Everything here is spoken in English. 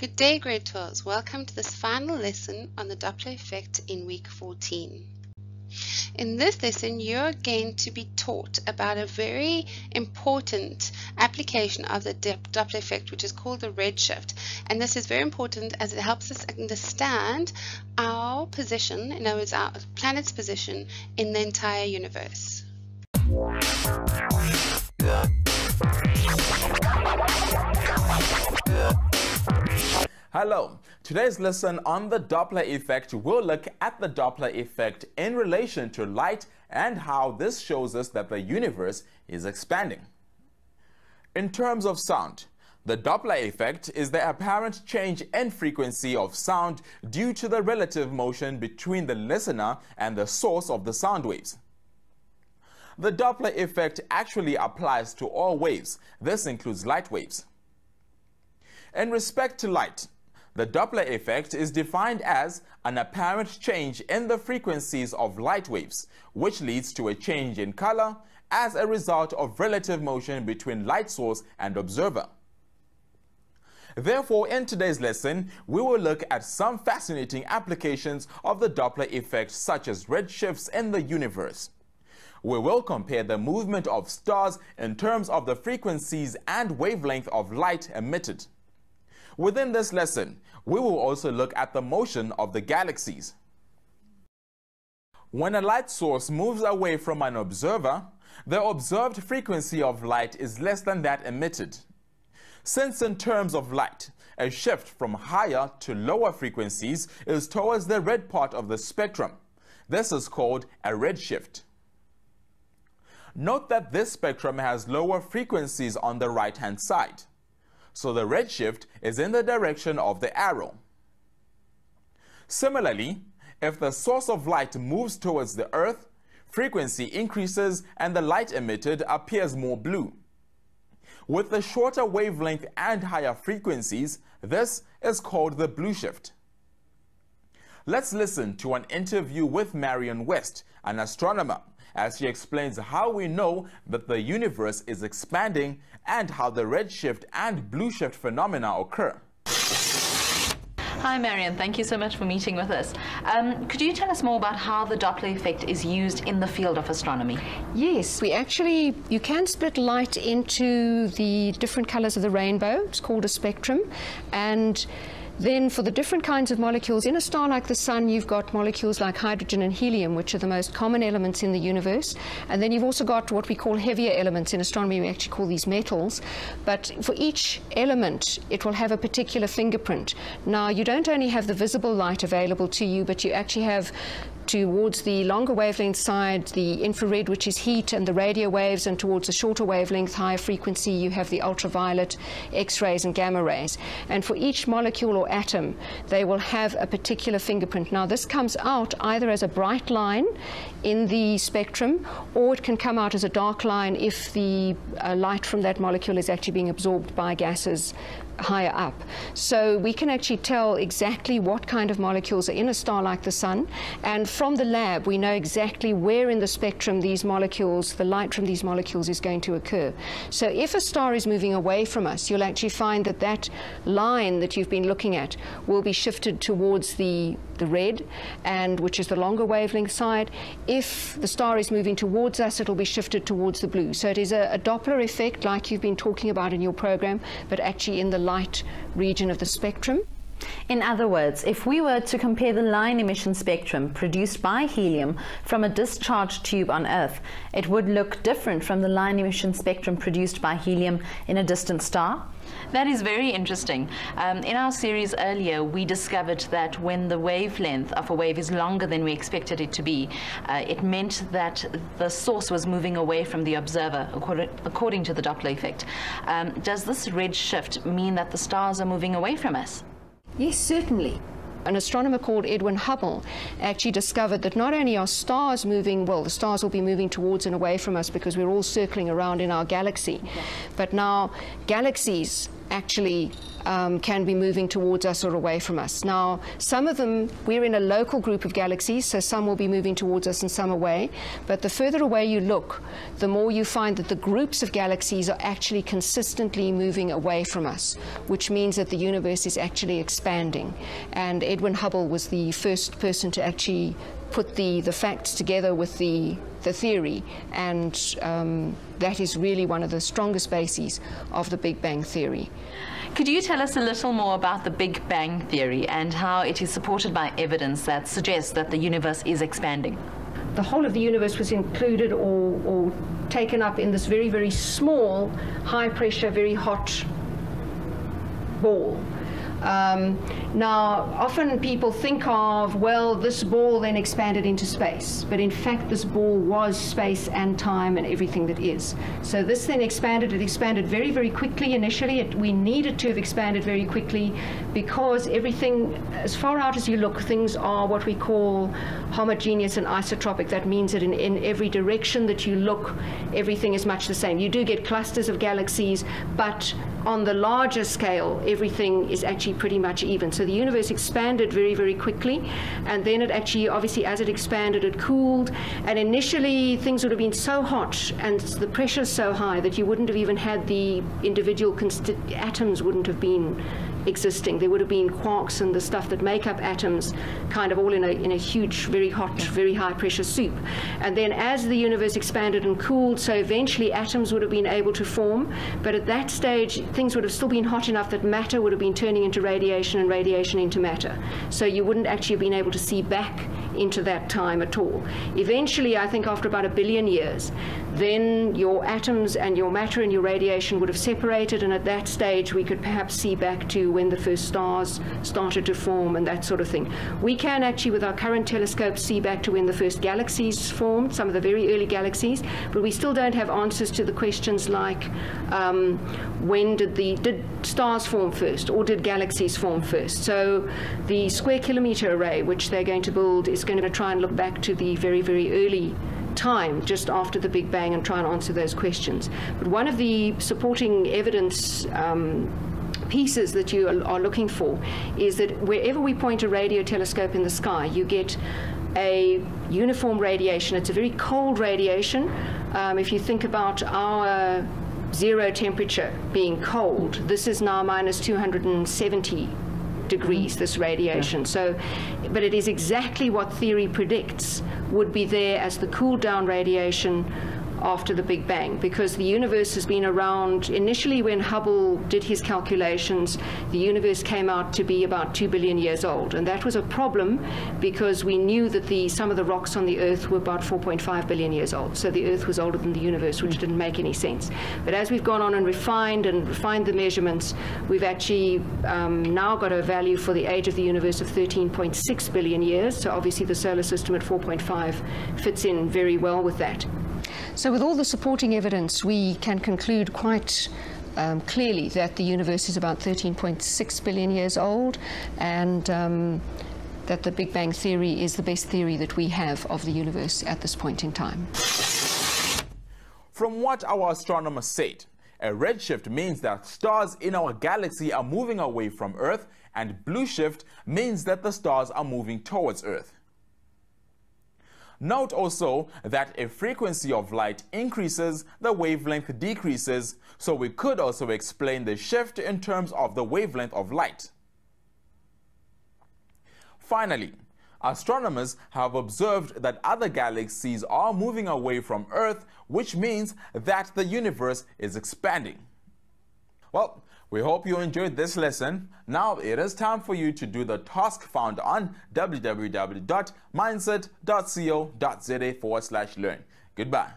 Good day, grade 12s. Welcome to this final lesson on the Doppler effect in week 14. In this lesson, you're going to be taught about a very important application of the Doppler effect, which is called the redshift. And this is very important as it helps us understand our position, in other words, our planet's position in the entire universe. Hello. Today's lesson on the Doppler effect will look at the Doppler effect in relation to light and how this shows us that the universe is expanding. In terms of sound, the Doppler effect is the apparent change in frequency of sound due to the relative motion between the listener and the source of the sound waves. The Doppler effect actually applies to all waves. This includes light waves. In respect to light, the Doppler effect is defined as an apparent change in the frequencies of light waves, which leads to a change in color as a result of relative motion between light source and observer. Therefore, in today's lesson, we will look at some fascinating applications of the Doppler effect such as redshifts in the universe. We will compare the movement of stars in terms of the frequencies and wavelength of light emitted. Within this lesson, we will also look at the motion of the galaxies. When a light source moves away from an observer, the observed frequency of light is less than that emitted. Since in terms of light, a shift from higher to lower frequencies is towards the red part of the spectrum. This is called a redshift. Note that this spectrum has lower frequencies on the right-hand side so the redshift is in the direction of the arrow. Similarly, if the source of light moves towards the Earth, frequency increases and the light emitted appears more blue. With the shorter wavelength and higher frequencies, this is called the blue shift. Let's listen to an interview with Marion West, an astronomer, as she explains how we know that the universe is expanding and how the redshift and blue shift phenomena occur. Hi, Marion. Thank you so much for meeting with us. Um, could you tell us more about how the Doppler effect is used in the field of astronomy? Yes, we actually, you can split light into the different colors of the rainbow. It's called a spectrum. And then for the different kinds of molecules, in a star like the Sun, you've got molecules like hydrogen and helium, which are the most common elements in the universe. And then you've also got what we call heavier elements. In astronomy, we actually call these metals. But for each element, it will have a particular fingerprint. Now, you don't only have the visible light available to you, but you actually have towards the longer wavelength side, the infrared, which is heat, and the radio waves, and towards the shorter wavelength, higher frequency, you have the ultraviolet, X-rays, and gamma rays. And for each molecule or atom, they will have a particular fingerprint. Now, this comes out either as a bright line in the spectrum, or it can come out as a dark line if the uh, light from that molecule is actually being absorbed by gases higher up. So we can actually tell exactly what kind of molecules are in a star like the Sun. And from the lab, we know exactly where in the spectrum these molecules, the light from these molecules is going to occur. So if a star is moving away from us, you'll actually find that that line that you've been looking at will be shifted towards the, the red, and which is the longer wavelength side. If the star is moving towards us, it'll be shifted towards the blue. So it is a, a Doppler effect like you've been talking about in your program, but actually in the light region of the spectrum. In other words, if we were to compare the line emission spectrum produced by helium from a discharged tube on Earth, it would look different from the line emission spectrum produced by helium in a distant star. That is very interesting. Um, in our series earlier, we discovered that when the wavelength of a wave is longer than we expected it to be, uh, it meant that the source was moving away from the observer, according, according to the Doppler effect. Um, does this red shift mean that the stars are moving away from us? Yes, certainly an astronomer called Edwin Hubble actually discovered that not only are stars moving, well, the stars will be moving towards and away from us because we're all circling around in our galaxy, okay. but now galaxies actually um, can be moving towards us or away from us. Now, some of them, we're in a local group of galaxies, so some will be moving towards us and some away. But the further away you look, the more you find that the groups of galaxies are actually consistently moving away from us, which means that the universe is actually expanding. And Edwin Hubble was the first person to actually put the, the facts together with the, the theory, and um, that is really one of the strongest bases of the Big Bang Theory. Could you tell us a little more about the Big Bang Theory and how it is supported by evidence that suggests that the universe is expanding? The whole of the universe was included or, or taken up in this very, very small, high pressure, very hot ball. Um, now, often people think of, well, this ball then expanded into space, but in fact, this ball was space and time and everything that is. So this then expanded. It expanded very, very quickly initially. It, we needed to have expanded very quickly because everything, as far out as you look, things are what we call homogeneous and isotropic. That means that in, in every direction that you look, everything is much the same. You do get clusters of galaxies, but on the larger scale, everything is actually pretty much even. So the universe expanded very, very quickly, and then it actually, obviously, as it expanded, it cooled. And initially, things would have been so hot and the pressure so high that you wouldn't have even had the individual atoms wouldn't have been existing. There would have been quarks and the stuff that make up atoms kind of all in a, in a huge, very hot, very high pressure soup. And then as the universe expanded and cooled, so eventually atoms would have been able to form. But at that stage, things would have still been hot enough that matter would have been turning into radiation and radiation into matter. So you wouldn't actually have been able to see back into that time at all. Eventually, I think after about a billion years, then your atoms and your matter and your radiation would have separated, and at that stage, we could perhaps see back to when the first stars started to form and that sort of thing. We can actually, with our current telescopes, see back to when the first galaxies formed, some of the very early galaxies, but we still don't have answers to the questions like um, when did the did stars form first or did galaxies form first? So the square kilometer array, which they're going to build, is going to try and look back to the very, very early time just after the Big Bang and try and answer those questions. But one of the supporting evidence um, pieces that you are, looking for is that wherever we point a radio telescope in the sky, you get a uniform radiation. It's a very cold radiation. Um, if you think about our zero temperature being cold, this is now minus 270 degrees, this radiation. So, but it is exactly what theory predicts would be there as the cool down radiation after the Big Bang because the universe has been around. Initially, when Hubble did his calculations, the universe came out to be about 2 billion years old. And that was a problem because we knew that the, some of the rocks on the Earth were about 4.5 billion years old. So the Earth was older than the universe, which didn't make any sense. But as we've gone on and refined and refined the measurements, we've actually um, now got a value for the age of the universe of 13.6 billion years. So obviously the solar system at 4.5 fits in very well with that. So with all the supporting evidence, we can conclude quite um, clearly that the universe is about 13.6 billion years old and um, that the Big Bang Theory is the best theory that we have of the universe at this point in time. From what our astronomers said, a redshift means that stars in our galaxy are moving away from Earth, and blue shift means that the stars are moving towards Earth. Note also that if frequency of light increases, the wavelength decreases, so we could also explain the shift in terms of the wavelength of light. Finally, astronomers have observed that other galaxies are moving away from Earth, which means that the universe is expanding. Well, we hope you enjoyed this lesson. Now it is time for you to do the task found on www.mindset.co.za forward slash learn. Goodbye.